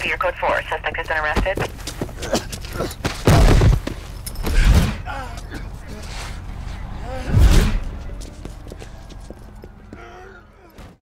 Copy your code 4. Suspect has been arrested.